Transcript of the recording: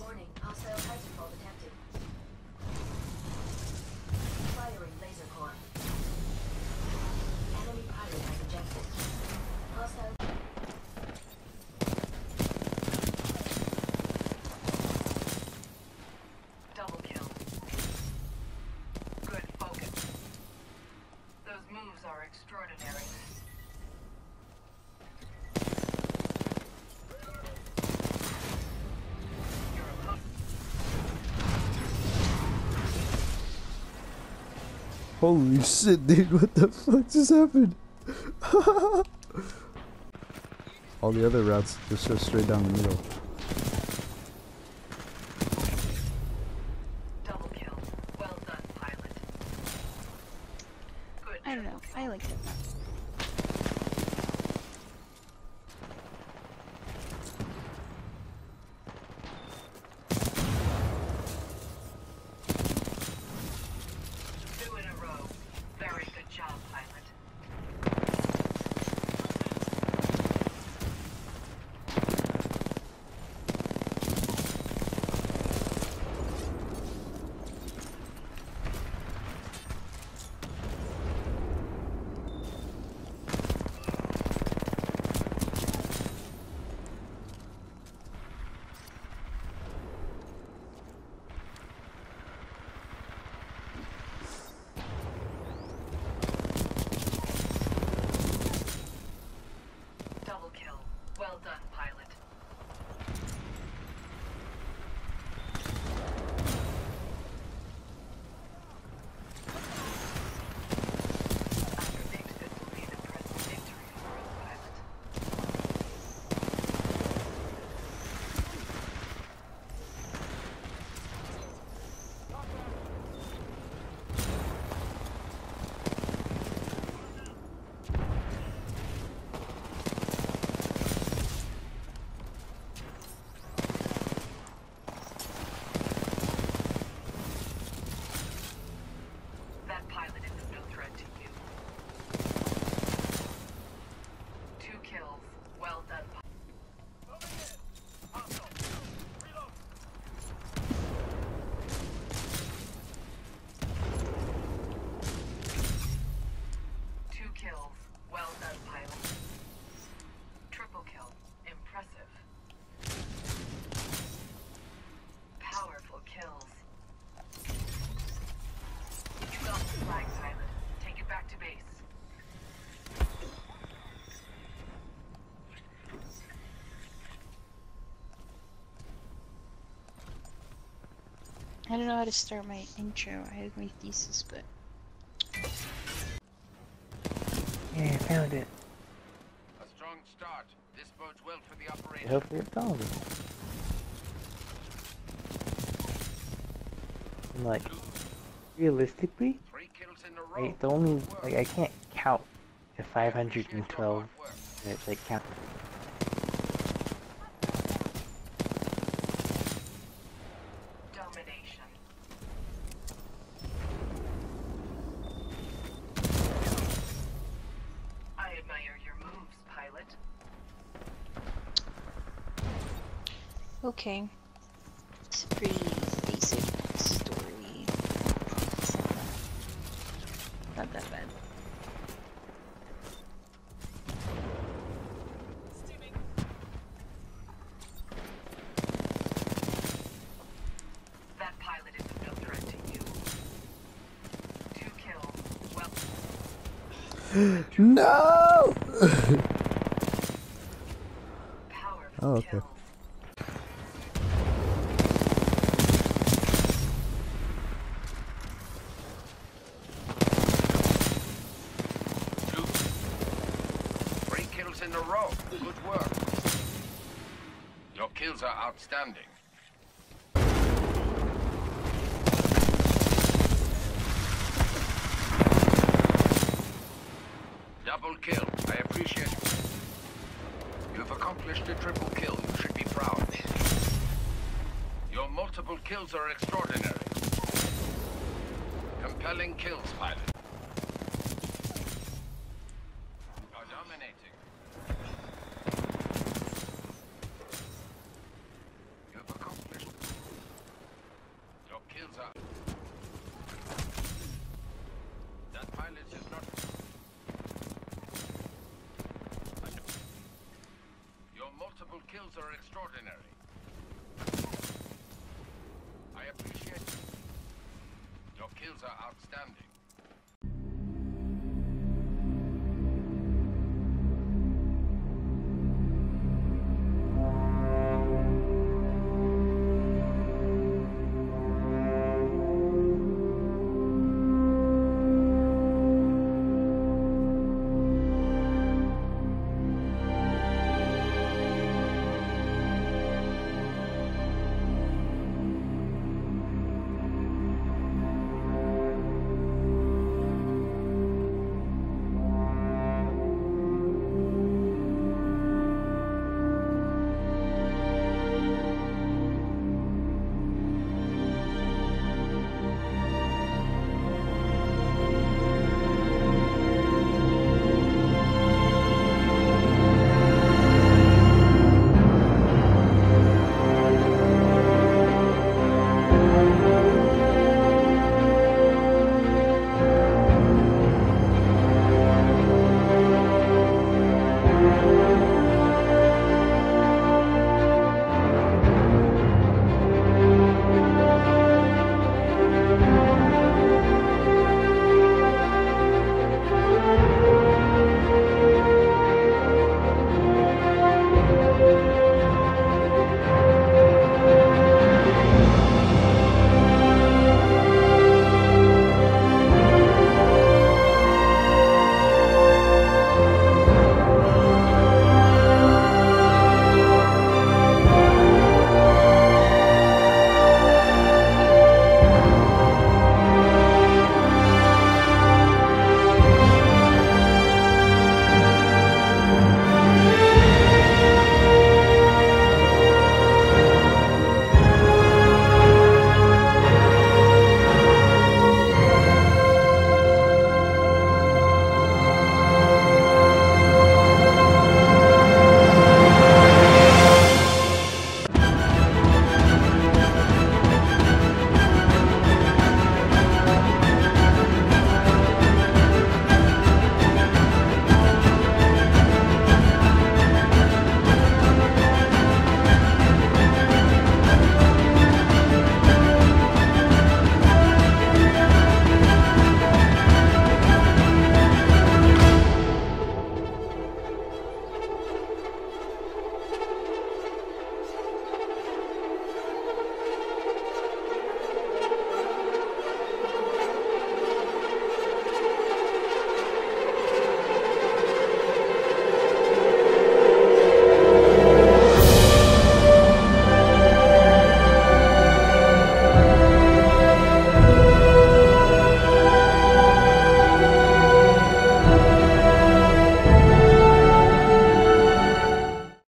warning. Hostile Titanfall detected. Firing laser core. Enemy pilot has ejected. Hostile. Double kill. Good focus. Those moves are extraordinary. Holy shit, dude, what the fuck just happened? All the other routes just go straight down the middle. I don't know how to start my intro. I have my thesis, but Yeah, I found it. A strong start. This bodes well for the operation. Hopefully it found it. And, Like, realistically, Three kills in a row. I, the only, like, I can't count the Appreciate your 512 hard work. minutes, like, count. Domination. I admire your moves, pilot. Okay. It's a pretty basic story. Not that bad. That pilot is no threat to you. Two kills. Well, No! Oh, okay. kill. Two. In a row. Good work. Your kills are outstanding. Double kill. I appreciate it. You've accomplished a triple kill. You should be proud. Your multiple kills are extraordinary. Compelling kills, pilot. You are dominating. You've accomplished. Your kills are. That pilot is not. I know. Your multiple kills are extraordinary. I appreciate it. Your kills are outstanding.